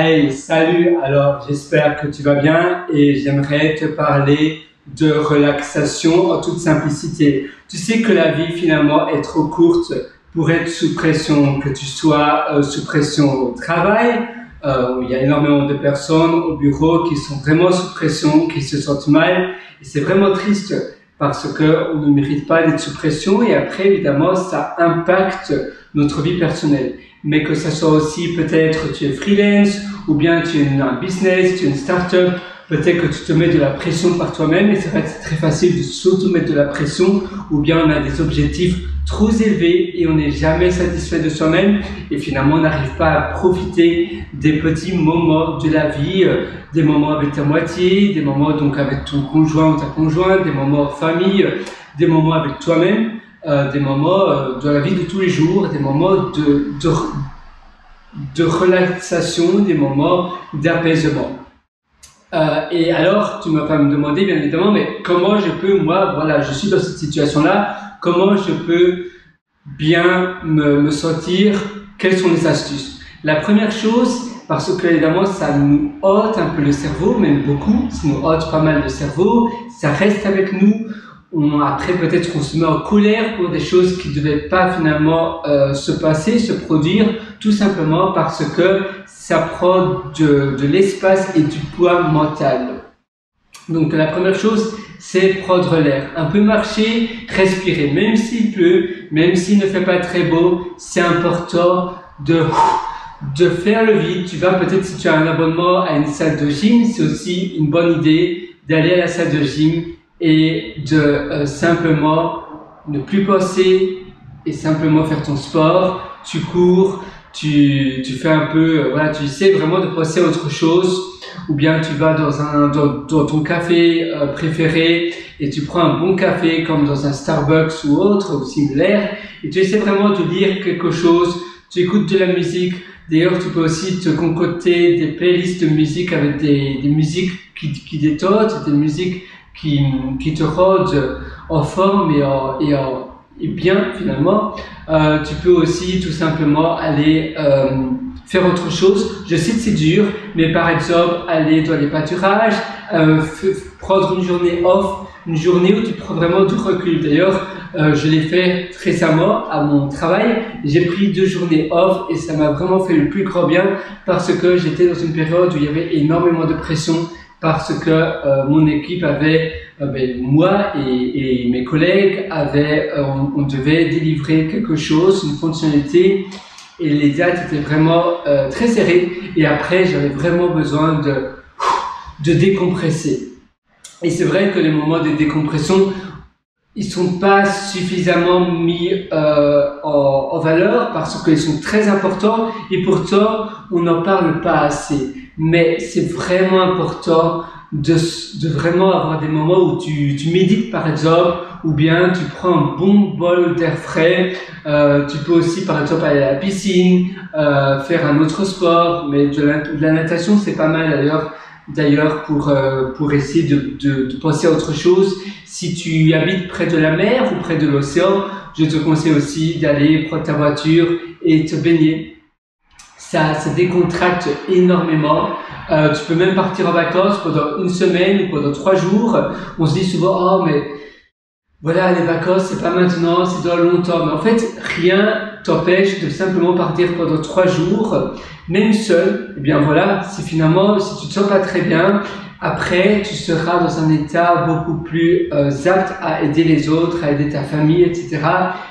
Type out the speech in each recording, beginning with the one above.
Hey, salut. Alors, j'espère que tu vas bien et j'aimerais te parler de relaxation en toute simplicité. Tu sais que la vie finalement est trop courte pour être sous pression, que tu sois euh, sous pression au travail, euh, où il y a énormément de personnes au bureau qui sont vraiment sous pression, qui se sentent mal. Et c'est vraiment triste parce que on ne mérite pas d'être sous pression et après évidemment ça impacte notre vie personnelle. Mais que ça soit aussi peut-être tu es freelance ou bien tu es un business, tu es une start-up, peut-être que tu te mets de la pression par toi-même et c'est vrai que c'est très facile de s'auto-mettre de la pression ou bien on a des objectifs trop élevés et on n'est jamais satisfait de soi-même et finalement on n'arrive pas à profiter des petits moments de la vie, euh, des moments avec ta moitié, des moments donc avec ton conjoint ou ta conjointe, des moments en famille, des moments avec toi-même, euh, des moments euh, de la vie de tous les jours, des moments de, de, de relaxation, des moments d'apaisement. Euh, et alors, tu m'as pas me demander, bien évidemment, mais comment je peux, moi, voilà, je suis dans cette situation-là, comment je peux bien me, me sentir, quelles sont les astuces? La première chose, parce que évidemment, ça nous ôte un peu le cerveau, même beaucoup, ça nous ôte pas mal le cerveau, ça reste avec nous, on, après peut-être on se met en colère pour des choses qui ne devaient pas finalement euh, se passer, se produire, tout simplement parce que ça prend de, de l'espace et du poids mental. Donc la première chose, c'est prendre l'air. Un peu marcher, respirer. Même s'il pleut, même s'il ne fait pas très beau, c'est important de, de faire le vide. Tu vas peut-être si tu as un abonnement à une salle de gym, c'est aussi une bonne idée d'aller à la salle de gym et de euh, simplement ne plus penser et simplement faire ton sport. Tu cours, tu, tu fais un peu, euh, voilà, tu essaies vraiment de passer à autre chose. Ou bien tu vas dans un dans ton café euh, préféré et tu prends un bon café comme dans un Starbucks ou autre ou similaire et tu essaies vraiment de lire quelque chose. Tu écoutes de la musique. D'ailleurs, tu peux aussi te concocter des playlists de musique avec des, des musiques qui, qui détendent, des musiques qui, te rôde en forme et, en, et, en, et bien finalement, euh, tu peux aussi tout simplement aller euh, faire autre chose. Je sais que c'est dur, mais par exemple, aller dans les pâturages, euh, prendre une journée off, une journée où tu prends vraiment du recul. D'ailleurs, je l'ai fait récemment à mon travail. J'ai pris deux journées off et ça m'a vraiment fait le plus grand bien parce que j'étais dans une période où il y avait énormément de pression parce que euh, mon équipe avait, euh, ben, moi et, et, mes collègues avaient, euh, on, on, devait délivrer quelque chose, une fonctionnalité, et les dates étaient vraiment euh, très serrées. Et après, j'avais vraiment besoin de, de décompresser. Et c'est vrai que les moments de décompression, ils sont pas suffisamment mis euh, en, en, valeur parce qu'ils sont très importants et pourtant on n'en parle pas assez. Mais c'est vraiment important de, de, vraiment avoir des moments où tu, tu, médites par exemple ou bien tu prends un bon bol d'air frais. Euh, tu peux aussi par exemple aller à la piscine, euh, faire un autre sport, mais de la, de la natation c'est pas mal d'ailleurs d'ailleurs pour, euh, pour essayer de, de, de, penser à autre chose. Si tu habites près de la mer ou près de l'océan, je te conseille aussi d'aller prendre ta voiture et te baigner. Ça, ça décontracte énormément. Euh, tu peux même partir en vacances pendant une semaine ou pendant trois jours. On se dit souvent, oh mais voilà, les vacances, c'est pas maintenant, c'est dans longtemps. Mais en fait, rien t'empêche de simplement partir pendant trois jours, même seul. Et eh bien voilà, c'est finalement, si tu te sens pas très bien, après, tu seras dans un état beaucoup plus euh, apte à aider les autres, à aider ta famille, etc.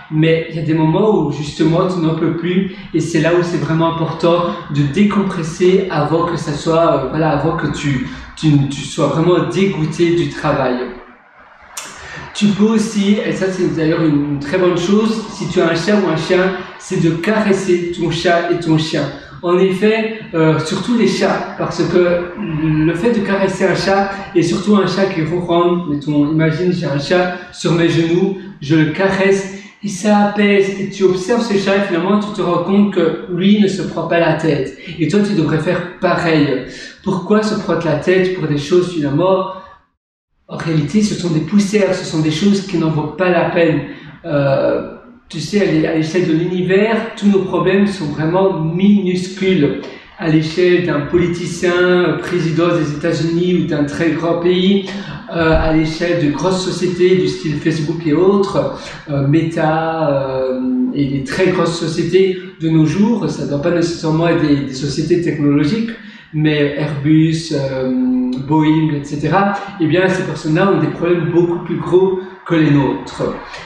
Mais il y a des moments où justement tu n'en peux plus, et c'est là où c'est vraiment important de décompresser avant que ça soit, euh, voilà, avant que tu sois vraiment dégoûté du travail. Tu peux aussi, et ça c'est d'ailleurs une très bonne chose, si tu as un chat ou un chien, c'est de caresser ton chat et ton chien. En effet, euh, surtout les chats, parce que le fait de caresser un chat, et surtout un chat qui ronronne, mettons, imagine j'ai un chat sur mes genoux, je le caresse, et ça apaise, et tu observes ce chat, et finalement tu te rends compte que lui ne se prend pas la tête. Et toi tu devrais faire pareil. Pourquoi se prendre la tête pour des choses finalement en réalité, ce sont des poussières, ce sont des choses qui n'en vaut pas la peine. Euh, tu sais, à l'échelle de l'univers, tous nos problèmes sont vraiment minuscules. à l'échelle d'un politicien, euh, président des États-Unis ou d'un très grand pays, euh, à l'échelle de grosses sociétés du style Facebook et autres, Meta et des très grosses sociétés de nos jours, ça ne doit pas nécessairement être des sociétés technologiques, mais Airbus, euh, Boeing, etc., eh bien, ces personnes-là ont des problèmes beaucoup plus gros que les nôtres.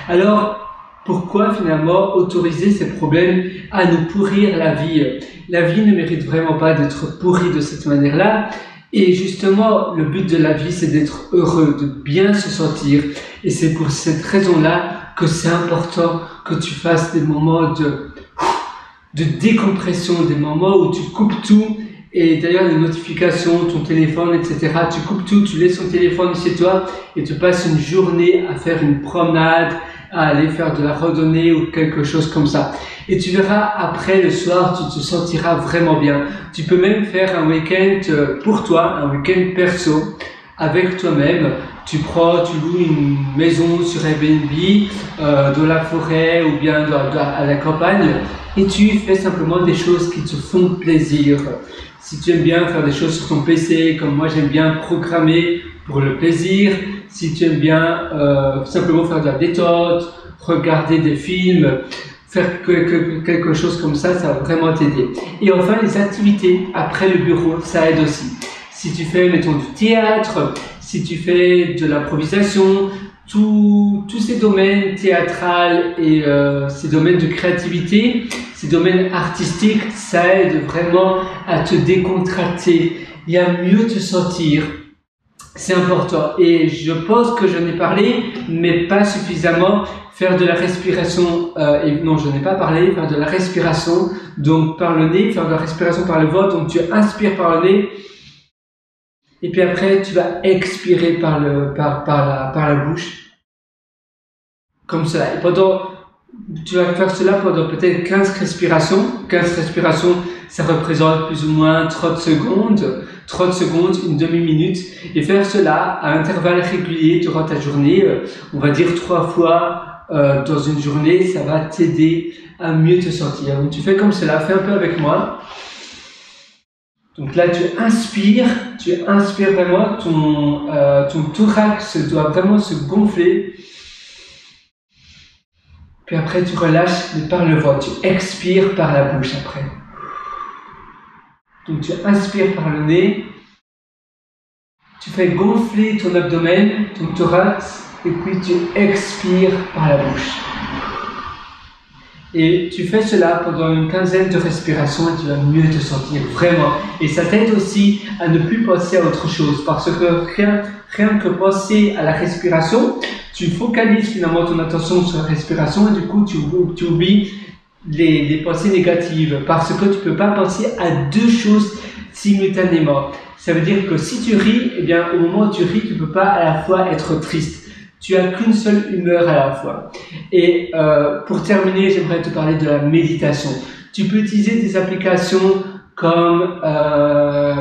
Alors, pourquoi finalement autoriser ces problèmes à nous pourrir la vie? La vie ne mérite vraiment pas d'être pourrie de cette manière-là. Et justement, le but de la vie, c'est d'être heureux, de bien se sentir. Et c'est pour cette raison-là que c'est important que tu fasses des moments de, de décompression, des moments où tu coupes tout et d'ailleurs, les notifications, ton téléphone, etc., tu coupes tout, tu laisses ton téléphone chez toi et tu passes une journée à faire une promenade, à aller faire de la randonnée ou quelque chose comme ça. Et tu verras, après le soir, tu te sentiras vraiment bien. Tu peux même faire un week-end euh, pour toi, un week-end perso, avec toi-même. Tu prends, tu loues une maison sur Airbnb, euh, dans la forêt ou bien à la campagne, et tu fais simplement des choses qui te font plaisir. Si tu aimes bien faire des choses sur ton PC, comme moi j'aime bien programmer pour le plaisir, si tu aimes bien euh, simplement faire de la détente, regarder des films, faire quelque chose comme ça, ça va vraiment t'aider. Et enfin, les activités après le bureau, ça aide aussi. Si tu fais, mettons, du théâtre, si tu fais de l'improvisation, tous ces domaines théâtrales et euh, ces domaines de créativité, ces domaines artistiques, ça aide vraiment à te décontracter et à mieux te sentir. C'est important. Et je pense que j'en ai parlé, mais pas suffisamment. Faire de la respiration, euh, et non, je n'ai pas parlé, faire de la respiration, donc par le nez, faire de la respiration par le ventre, donc tu inspires par le nez, et puis après tu vas expirer par, le, par, la, par la bouche, comme cela. Et pendant tu vas faire cela pendant peut-être 15 respirations. 15 respirations, ça représente plus ou moins 30 secondes, 30 secondes, une demi-minute. Et faire cela à intervalles réguliers durant ta journée, euh, on va dire trois fois euh, dans une journée, ça va t'aider à mieux te sentir. Donc tu fais comme cela, fais un peu avec moi. Donc là, tu inspires, tu inspires vraiment, ton, euh, ton thorax doit vraiment se gonfler. Puis après, tu relâches, mais par le ventre. Tu expires par la bouche après. Donc tu inspires par le nez. Tu fais gonfler ton abdomen, ton thorax, et puis tu expires par la bouche. Et tu fais cela pendant une quinzaine de respirations et tu vas mieux te sentir vraiment. Et ça t'aide aussi à ne plus penser à autre chose parce que rien, rien que penser à la respiration, tu focalises finalement ton attention sur la respiration et du coup tu, oublies les, les, pensées négatives parce que tu peux pas penser à deux choses simultanément. Ça veut dire que si tu ris, eh bien au moment où tu ris, tu peux pas à la fois être triste tu as qu'une seule humeur à la fois. Et euh, pour terminer, j'aimerais te parler de la méditation. Tu peux utiliser des applications comme euh,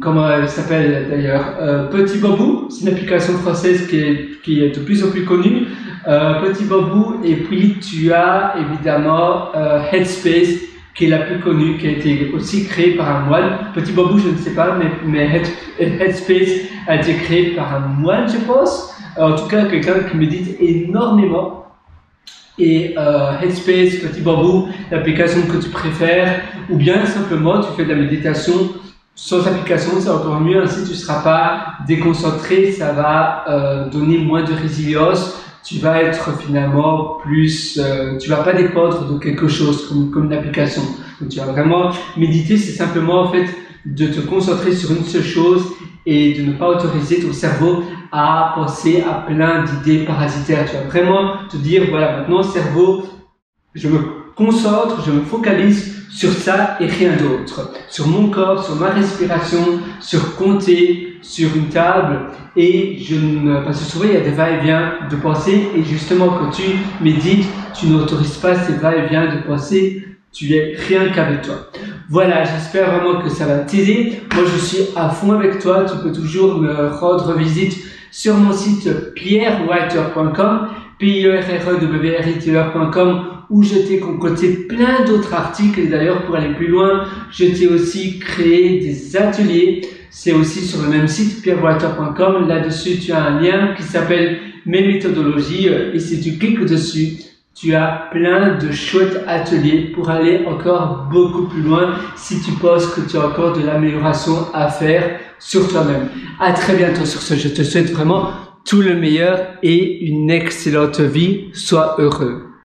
comment elle s'appelle d'ailleurs euh, Petit Babou, c'est une application française qui est, de plus en plus connue. Petit Babou et puis tu as évidemment Headspace qui est la plus connue, qui a été aussi créée par un moine. Petit Babou, je ne sais pas, mais, mais Headspace a été créé par un moine, je pense en tout cas quelqu'un qui médite énormément. Et euh, Headspace, Petit Bambou, l'application que tu préfères, ou bien simplement tu fais de la méditation sans application, c'est encore mieux, ainsi tu ne seras pas déconcentré, ça va euh, donner moins de résilience, tu vas être finalement plus, euh, tu vas pas dépendre de quelque chose comme, comme une application. Tu vas vraiment méditer, c'est simplement en fait de te concentrer sur une seule chose et de ne pas autoriser ton cerveau à penser à plein d'idées parasitaires. Tu vas vraiment te dire, voilà, maintenant, cerveau, je me concentre, je me focalise sur ça et rien d'autre. Sur mon corps, sur ma respiration, sur compter, sur une table. Et je ne, parce que souvent il y a des va-et-vient de pensée et justement quand tu médites, tu n'autorises pas ces va-et-vient de pensée tu es rien qu'avec toi. Voilà, j'espère vraiment que ça va t'aider. Moi, je suis à fond avec toi. Tu peux toujours me rendre visite sur mon site pierrewriter.com, p i e r r e w r i t e où je t'ai concocté plein d'autres articles. D'ailleurs, pour aller plus loin, je t'ai aussi créé des ateliers. C'est aussi sur le même site, pierrewater.com. Là-dessus, tu as un lien qui s'appelle Mes méthodologies. Et si tu cliques dessus, tu as plein de chouettes ateliers pour aller encore beaucoup plus loin si tu penses que tu as encore de l'amélioration à faire sur toi-même. À très bientôt sur ce. Je te souhaite vraiment tout le meilleur et une excellente vie. Sois heureux.